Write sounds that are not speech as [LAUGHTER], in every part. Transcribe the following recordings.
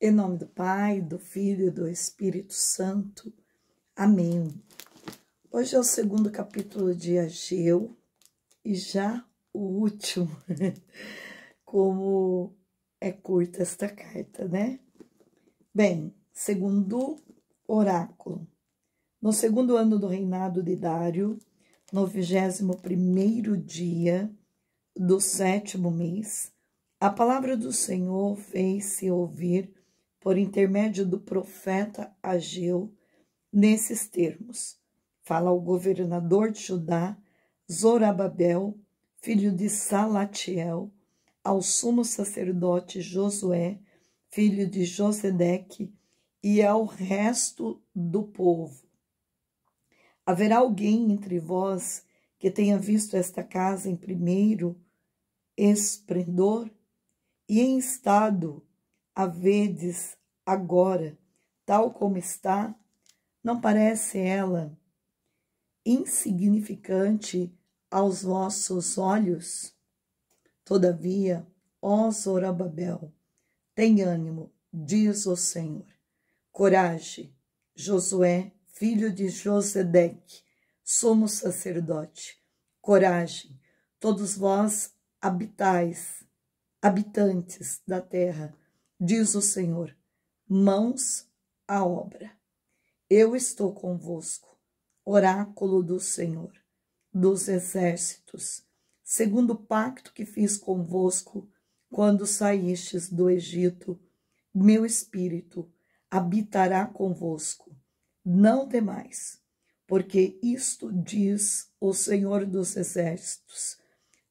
Em nome do Pai, do Filho e do Espírito Santo. Amém. Hoje é o segundo capítulo de Ageu e já o último, [LAUGHS] como é curta esta carta, né? Bem, segundo oráculo. No segundo ano do reinado de Dário, no vigésimo primeiro dia do sétimo mês, a palavra do Senhor fez-se ouvir por intermédio do profeta Ageu, nesses termos. Fala o governador de Judá, Zorababel, filho de Salatiel, ao sumo sacerdote Josué, filho de Josedeque, e ao resto do povo. Haverá alguém entre vós que tenha visto esta casa em primeiro esplendor e em estado a vedes agora, tal como está, não parece ela insignificante aos vossos olhos? Todavia, ó Zorababel, tem ânimo, diz o Senhor. Coragem, Josué, filho de Josedeque, somos sacerdote. Coragem, todos vós habitais, habitantes da terra, diz o Senhor mãos à obra. Eu estou convosco, oráculo do Senhor, dos exércitos, segundo o pacto que fiz convosco quando saístes do Egito, meu espírito habitará convosco. Não temais, porque isto diz o Senhor dos exércitos.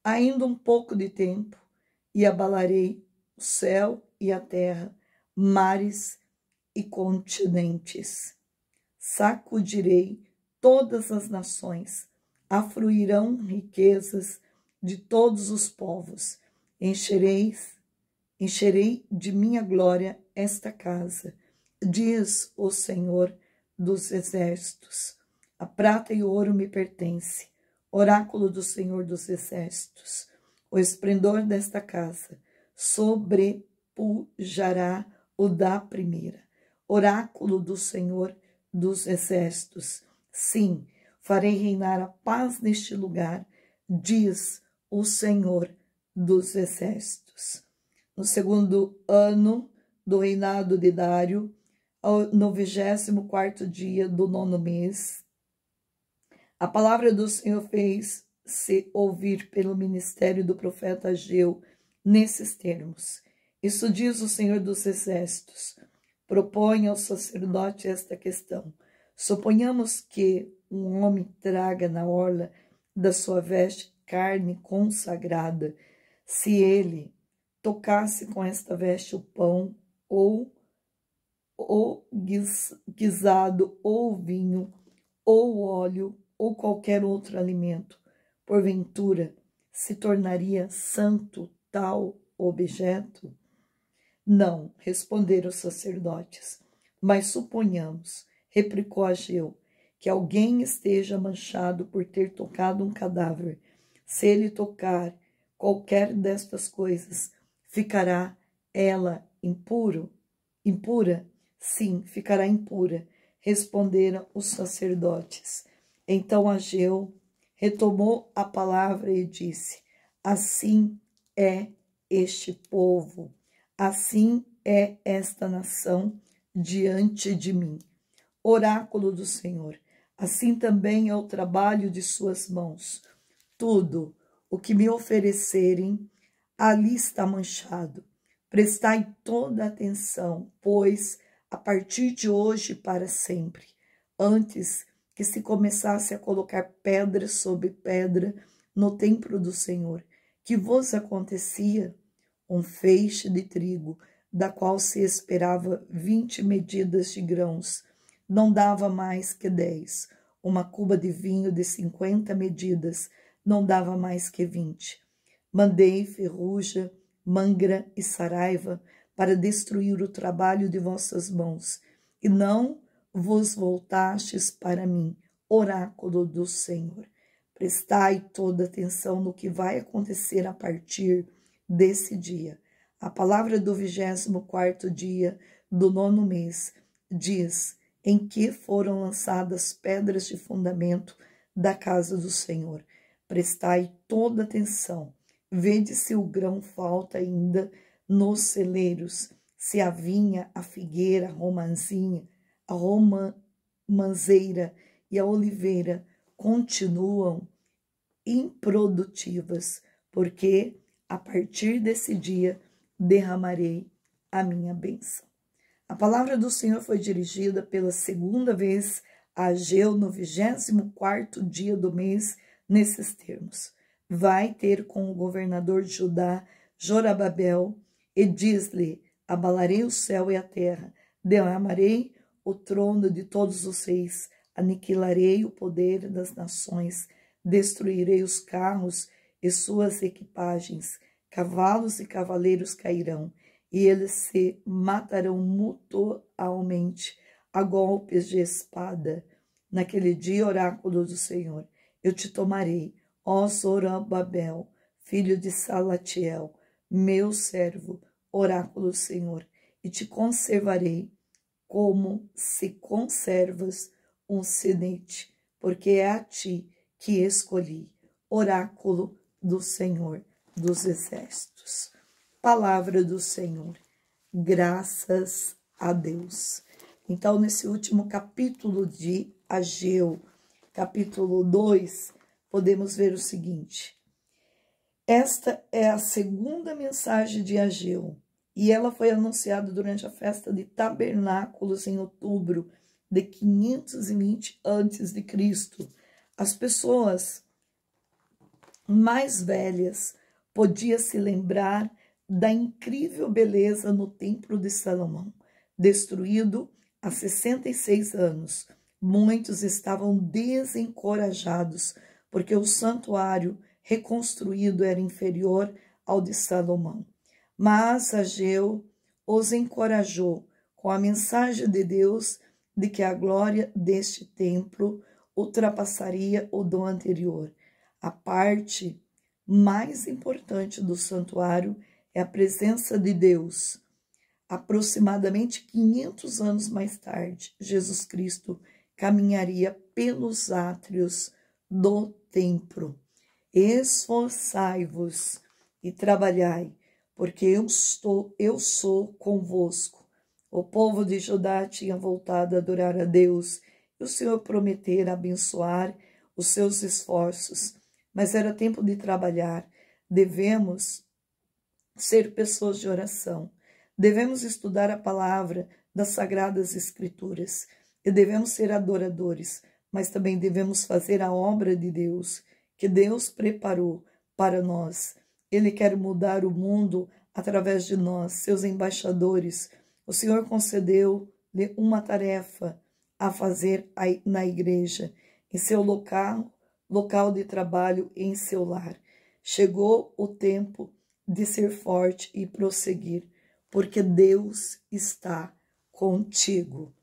Ainda um pouco de tempo, e abalarei o céu e a terra, mares e continentes. Sacudirei todas as nações, afluirão riquezas de todos os povos. Enchereis, encherei de minha glória esta casa, diz o Senhor dos exércitos. A prata e o ouro me pertence, oráculo do Senhor dos exércitos. O esplendor desta casa sobrepujará o da primeira. Oráculo do Senhor dos Exércitos. Sim, farei reinar a paz neste lugar, diz o Senhor dos Exércitos. No segundo ano do reinado de Dário, no vigésimo quarto dia do nono mês, a palavra do Senhor fez se ouvir pelo ministério do profeta Ageu nesses termos. Isso diz o Senhor dos Exércitos. Propõe ao sacerdote esta questão. Suponhamos que um homem traga na orla da sua veste carne consagrada. Se ele tocasse com esta veste o pão ou o guisado ou vinho ou óleo ou qualquer outro alimento, porventura se tornaria santo tal objeto? Não, responderam os sacerdotes. Mas suponhamos, replicou Ageu, que alguém esteja manchado por ter tocado um cadáver. Se ele tocar qualquer destas coisas, ficará ela impuro? Impura? Sim, ficará impura, responderam os sacerdotes. Então Ageu retomou a palavra e disse: Assim é este povo Assim é esta nação diante de mim. Oráculo do Senhor. Assim também é o trabalho de suas mãos. Tudo o que me oferecerem, ali está manchado. Prestai toda atenção, pois a partir de hoje para sempre, antes que se começasse a colocar pedra sobre pedra no templo do Senhor, que vos acontecia? Um feixe de trigo, da qual se esperava vinte medidas de grãos, não dava mais que dez. Uma cuba de vinho de cinquenta medidas não dava mais que vinte. Mandei ferruja, mangra e saraiva para destruir o trabalho de vossas mãos, e não vos voltastes para mim, oráculo do Senhor. Prestai toda atenção no que vai acontecer a partir desse dia. A palavra do vigésimo quarto dia do nono mês, diz em que foram lançadas pedras de fundamento da casa do Senhor. Prestai toda atenção, vede se o grão falta ainda nos celeiros, se a vinha, a figueira, a romanzinha, a romanzeira e a oliveira continuam improdutivas, porque a partir desse dia derramarei a minha bênção. A palavra do Senhor foi dirigida pela segunda vez a Ageu no 24 dia do mês, nesses termos. Vai ter com o governador de Judá, Jorababel, e diz-lhe: Abalarei o céu e a terra, derramarei o trono de todos os reis, aniquilarei o poder das nações, destruirei os carros e suas equipagens, cavalos e cavaleiros cairão, e eles se matarão mutuamente a golpes de espada. Naquele dia, oráculo do Senhor, eu te tomarei, ó Zorobabel, filho de Salatiel, meu servo, oráculo do Senhor, e te conservarei como se conservas um sinete, porque é a ti que escolhi, oráculo do Senhor dos Exércitos. Palavra do Senhor. Graças a Deus. Então, nesse último capítulo de Ageu, capítulo 2, podemos ver o seguinte. Esta é a segunda mensagem de Ageu, e ela foi anunciada durante a festa de Tabernáculos em outubro de 520 a.C. As pessoas mais velhas podiam se lembrar da incrível beleza no Templo de Salomão, destruído há 66 anos. Muitos estavam desencorajados porque o santuário reconstruído era inferior ao de Salomão. Mas Ageu os encorajou com a mensagem de Deus de que a glória deste templo ultrapassaria o do anterior. A parte mais importante do santuário é a presença de Deus. Aproximadamente 500 anos mais tarde, Jesus Cristo caminharia pelos átrios do templo. Esforçai-vos e trabalhai, porque eu estou, eu sou convosco. O povo de Judá tinha voltado a adorar a Deus e o Senhor prometera abençoar os seus esforços, mas era tempo de trabalhar. Devemos ser pessoas de oração. Devemos estudar a palavra das sagradas escrituras e devemos ser adoradores, mas também devemos fazer a obra de Deus que Deus preparou para nós. Ele quer mudar o mundo através de nós, seus embaixadores. O Senhor concedeu-lhe uma tarefa a fazer na igreja, em seu local, local de trabalho em seu lar. Chegou o tempo de ser forte e prosseguir, porque Deus está contigo.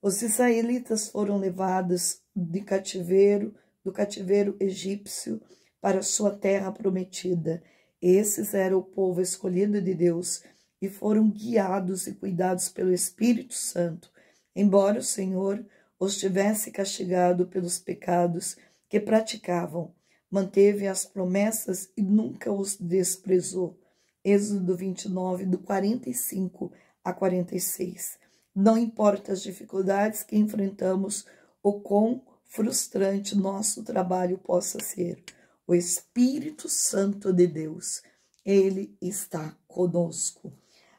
Os israelitas foram levados de cativeiro, do cativeiro egípcio para sua terra prometida. Esses eram o povo escolhido de Deus e foram guiados e cuidados pelo Espírito Santo, embora o Senhor os tivesse castigado pelos pecados que praticavam. Manteve as promessas e nunca os desprezou. Êxodo 29, do 45 a 46. Não importa as dificuldades que enfrentamos ou quão frustrante nosso trabalho possa ser, o Espírito Santo de Deus, ele está conosco.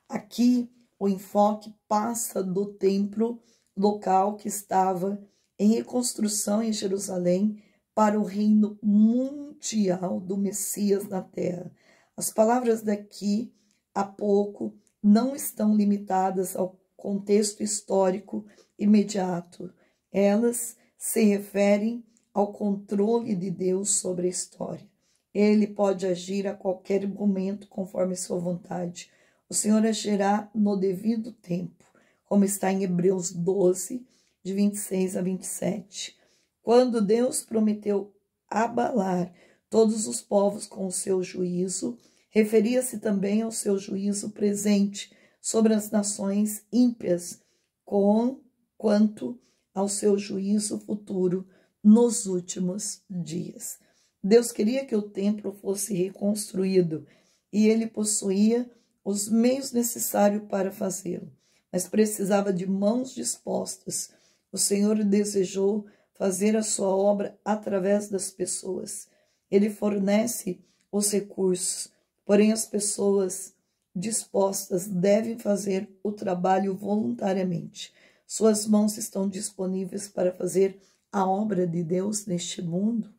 Aqui o enfoque passa do templo local que estava em reconstrução em Jerusalém para o reino mundial do Messias na terra. As palavras daqui a pouco não estão limitadas ao contexto histórico imediato. Elas se referem ao controle de Deus sobre a história. Ele pode agir a qualquer momento conforme sua vontade. O Senhor agirá no devido tempo, como está em Hebreus 12, de 26 a 27. Quando Deus prometeu abalar todos os povos com o seu juízo, referia-se também ao seu juízo presente sobre as nações ímpias, com quanto ao seu juízo futuro nos últimos dias. Deus queria que o templo fosse reconstruído e ele possuía os meios necessários para fazê-lo, mas precisava de mãos dispostas. O Senhor desejou fazer a sua obra através das pessoas. Ele fornece os recursos, porém as pessoas dispostas devem fazer o trabalho voluntariamente. Suas mãos estão disponíveis para fazer a obra de Deus neste mundo.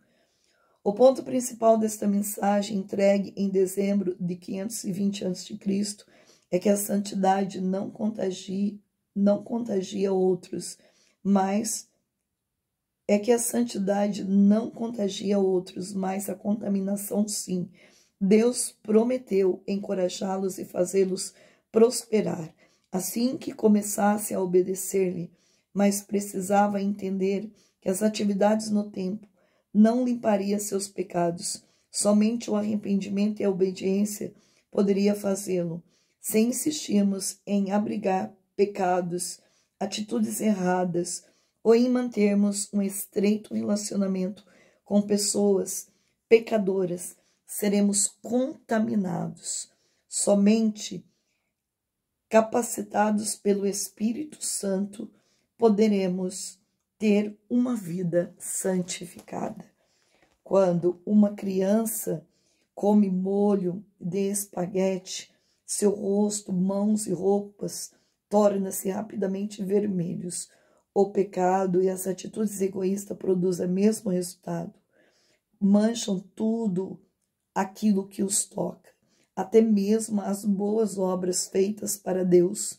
O ponto principal desta mensagem, entregue em dezembro de 520 a.C., é que a santidade não contagia, não contagia outros, mas é que a santidade não contagia outros, mas a contaminação sim. Deus prometeu encorajá-los e fazê-los prosperar, assim que começasse a obedecer-lhe, mas precisava entender que as atividades no tempo não limparia seus pecados. Somente o arrependimento e a obediência poderia fazê-lo. Se insistirmos em abrigar pecados, atitudes erradas, ou em mantermos um estreito relacionamento com pessoas pecadoras, seremos contaminados. Somente capacitados pelo Espírito Santo poderemos ter uma vida santificada. Quando uma criança come molho de espaguete, seu rosto, mãos e roupas tornam-se rapidamente vermelhos o pecado e as atitudes egoístas produzem o mesmo resultado. Mancham tudo aquilo que os toca. Até mesmo as boas obras feitas para Deus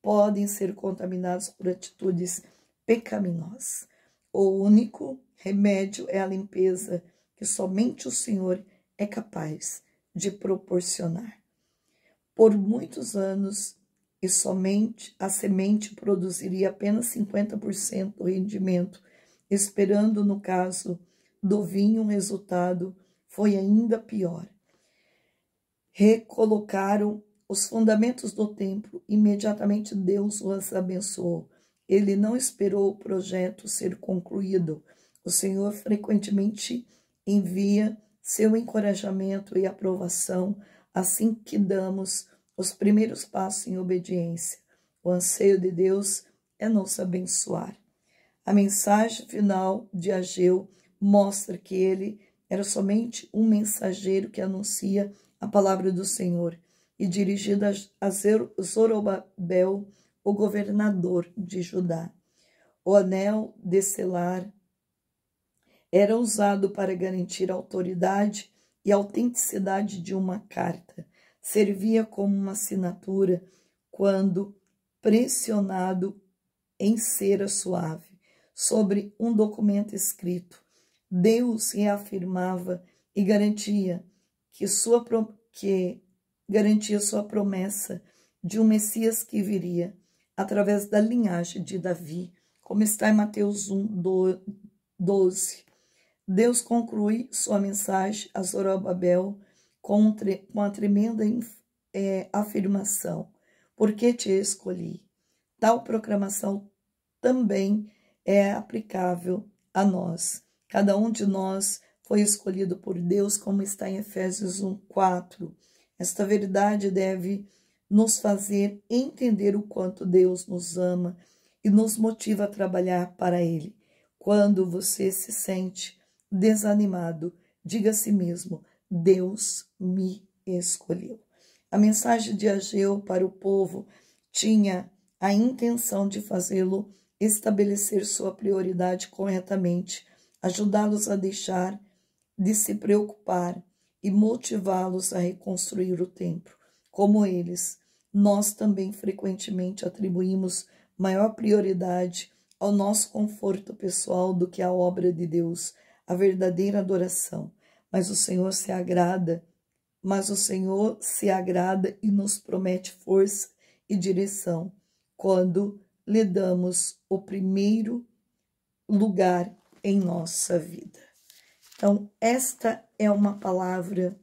podem ser contaminadas por atitudes pecaminosas. O único remédio é a limpeza que somente o Senhor é capaz de proporcionar. Por muitos anos, e somente a semente produziria apenas 50% do rendimento, esperando, no caso do vinho, o resultado foi ainda pior. Recolocaram os fundamentos do templo, imediatamente Deus os abençoou. Ele não esperou o projeto ser concluído. O Senhor frequentemente envia seu encorajamento e aprovação assim que damos os primeiros passos em obediência. O anseio de Deus é nos abençoar. A mensagem final de Ageu mostra que ele era somente um mensageiro que anuncia a palavra do Senhor e dirigido a Zorobabel, o governador de Judá. O anel de selar era usado para garantir a autoridade e a autenticidade de uma carta servia como uma assinatura quando pressionado em cera suave sobre um documento escrito. Deus reafirmava e garantia que sua que garantia sua promessa de um Messias que viria através da linhagem de Davi, como está em Mateus 1, 12. Deus conclui sua mensagem a Zorobabel com, com a tremenda é, afirmação: Porque te escolhi. Tal proclamação também é aplicável a nós. Cada um de nós foi escolhido por Deus, como está em Efésios 1, 4. Esta verdade deve nos fazer entender o quanto Deus nos ama e nos motiva a trabalhar para Ele. Quando você se sente desanimado, diga a si mesmo: Deus me escolheu. A mensagem de Ageu para o povo tinha a intenção de fazê-lo estabelecer sua prioridade corretamente, ajudá-los a deixar de se preocupar e motivá-los a reconstruir o templo. Como eles, nós também frequentemente atribuímos maior prioridade ao nosso conforto pessoal do que à obra de Deus, a verdadeira adoração mas o Senhor se agrada, mas o Senhor se agrada e nos promete força e direção quando lhe damos o primeiro lugar em nossa vida. Então, esta é uma palavra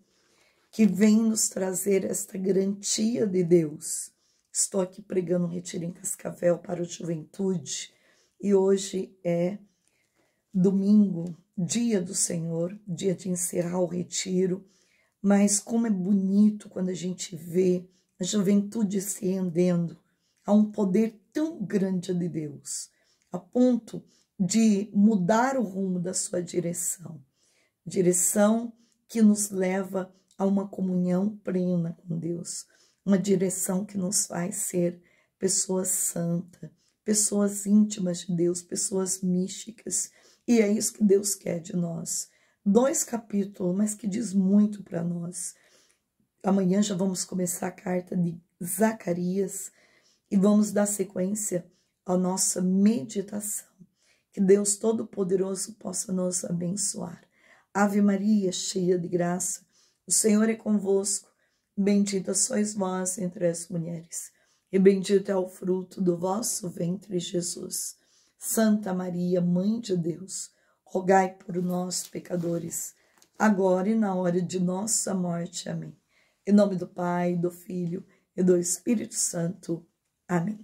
que vem nos trazer esta garantia de Deus. Estou aqui pregando um retiro em Cascavel para a juventude e hoje é domingo, dia do Senhor, dia de encerrar o retiro. Mas como é bonito quando a gente vê a juventude se rendendo a um poder tão grande de Deus, a ponto de mudar o rumo da sua direção. Direção que nos leva a uma comunhão plena com Deus, uma direção que nos faz ser pessoas santas, pessoas íntimas de Deus, pessoas místicas. E é isso que Deus quer de nós. Dois capítulos, mas que diz muito para nós. Amanhã já vamos começar a carta de Zacarias e vamos dar sequência à nossa meditação. Que Deus Todo-Poderoso possa nos abençoar. Ave Maria, cheia de graça, o Senhor é convosco. Bendita sois vós entre as mulheres, e bendito é o fruto do vosso ventre, Jesus. Santa Maria, Mãe de Deus, rogai por nós, pecadores, agora e na hora de nossa morte. Amém. Em nome do Pai, do Filho e do Espírito Santo. Amém.